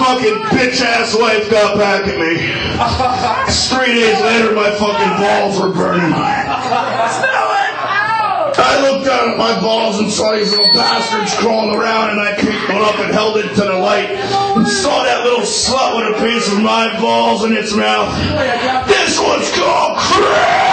fucking bitch ass wife got back at me. Three days later, my fucking balls were burning. I looked down at my balls and saw these little bastards crawling around, and I picked one up and held it to the light and saw that little slut with a piece of my balls in its mouth. This one's called Chris.